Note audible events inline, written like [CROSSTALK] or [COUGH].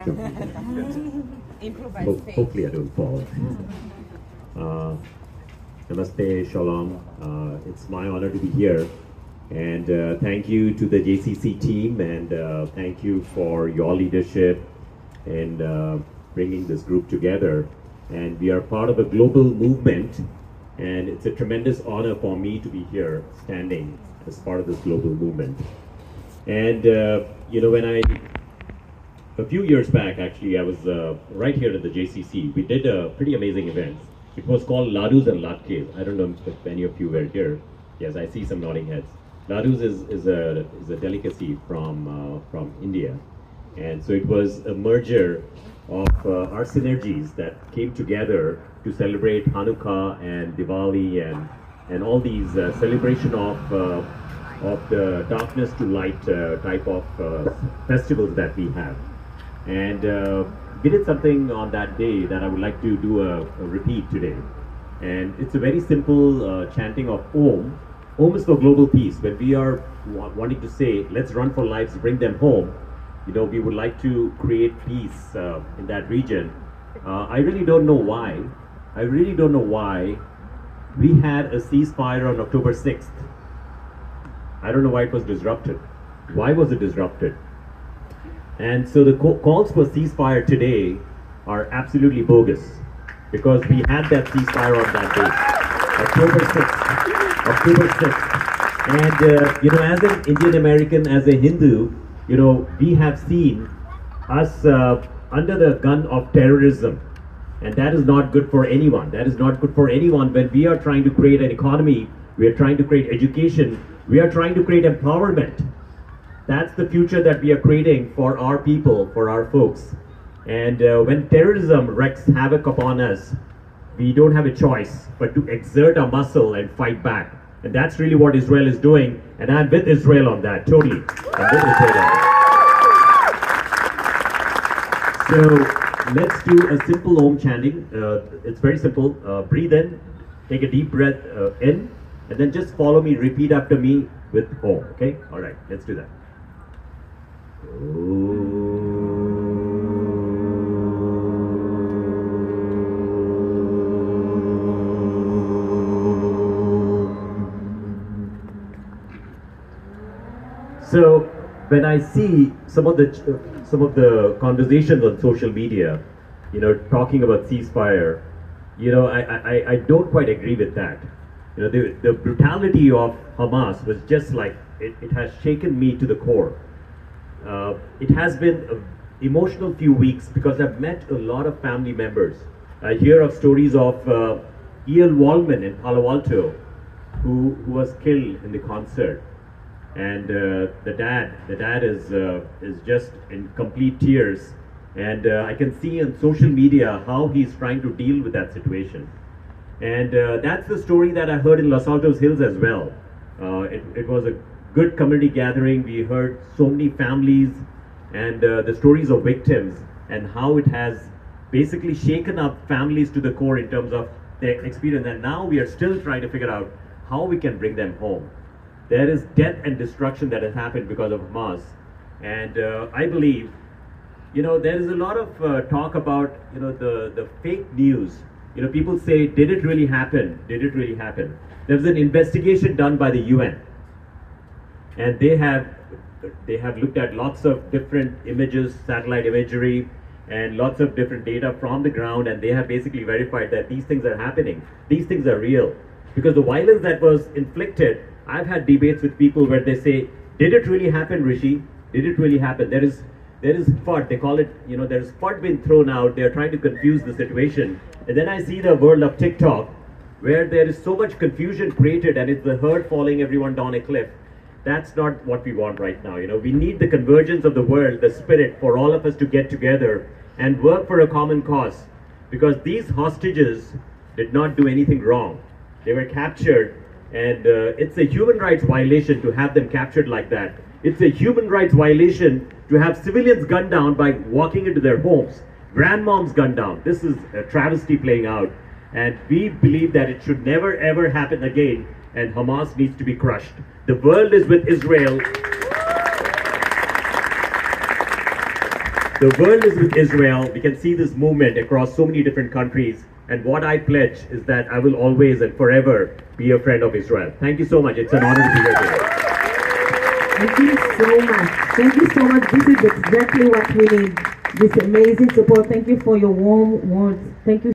[LAUGHS] Hopefully I don't fall. Uh, namaste, shalom. Uh, it's my honor to be here. And uh, thank you to the JCC team and uh, thank you for your leadership in uh, bringing this group together. And we are part of a global movement and it's a tremendous honor for me to be here standing as part of this global movement. And, uh, you know, when I a few years back, actually, I was uh, right here at the JCC. We did a pretty amazing event. It was called Ladus and Latkes. I don't know if any of you were here. Yes, I see some nodding heads. Ladus is, is a is a delicacy from uh, from India, and so it was a merger of uh, our synergies that came together to celebrate Hanukkah and Diwali and and all these uh, celebration of uh, of the darkness to light uh, type of uh, festivals that we have. And uh, we did something on that day that I would like to do a, a repeat today. And it's a very simple uh, chanting of Om. Om is for global peace. When we are wa- wanting to say, let's run for lives, bring them home, you know, we would like to create peace uh, in that region. Uh, I really don't know why. I really don't know why we had a ceasefire on October 6th. I don't know why it was disrupted. Why was it disrupted? And so the calls for ceasefire today are absolutely bogus because we had that ceasefire on that day, October 6th. October 6th. And, uh, you know, as an Indian American, as a Hindu, you know, we have seen us uh, under the gun of terrorism. And that is not good for anyone. That is not good for anyone when we are trying to create an economy, we are trying to create education, we are trying to create empowerment. That's the future that we are creating for our people, for our folks. And uh, when terrorism wreaks havoc upon us, we don't have a choice but to exert our muscle and fight back. And that's really what Israel is doing. And I'm with Israel on that, totally. That. So let's do a simple Om chanting. Uh, it's very simple. Uh, breathe in, take a deep breath uh, in, and then just follow me, repeat after me with Om. Okay? All right, let's do that. So when I see some of the uh, some of the conversations on social media, you know, talking about ceasefire, you know, I, I, I don't quite agree with that. You know, the, the brutality of Hamas was just like it, it has shaken me to the core. Uh, it has been an emotional few weeks because I've met a lot of family members. I hear of stories of uh, E.L. Wallman in Palo Alto, who, who was killed in the concert and uh, the dad the dad is uh, is just in complete tears and uh, i can see on social media how he's trying to deal with that situation and uh, that's the story that i heard in los altos hills as well uh, it, it was a good community gathering we heard so many families and uh, the stories of victims and how it has basically shaken up families to the core in terms of their experience and now we are still trying to figure out how we can bring them home there is death and destruction that has happened because of Hamas. And uh, I believe, you know, there is a lot of uh, talk about, you know, the, the fake news. You know, people say, did it really happen? Did it really happen? There was an investigation done by the UN. And they have, they have looked at lots of different images, satellite imagery, and lots of different data from the ground. And they have basically verified that these things are happening. These things are real. Because the violence that was inflicted I've had debates with people where they say, "Did it really happen, Rishi? Did it really happen?" There is, there is FUD. They call it, you know, there's FUD being thrown out. They're trying to confuse the situation. And then I see the world of TikTok, where there is so much confusion created, and it's the herd falling everyone down a cliff. That's not what we want right now. You know, we need the convergence of the world, the spirit, for all of us to get together and work for a common cause. Because these hostages did not do anything wrong. They were captured and uh, it's a human rights violation to have them captured like that. It's a human rights violation to have civilians gunned down by walking into their homes. Grandmoms gunned down. This is a travesty playing out. And we believe that it should never ever happen again. And Hamas needs to be crushed. The world is with Israel. The world is with Israel. We can see this movement across so many different countries. And what I pledge is that I will always and forever be a friend of Israel. Thank you so much. It's an honor to be here today. Thank you so much. Thank you so much. This is exactly what we need. This amazing support. Thank you for your warm words. Thank you.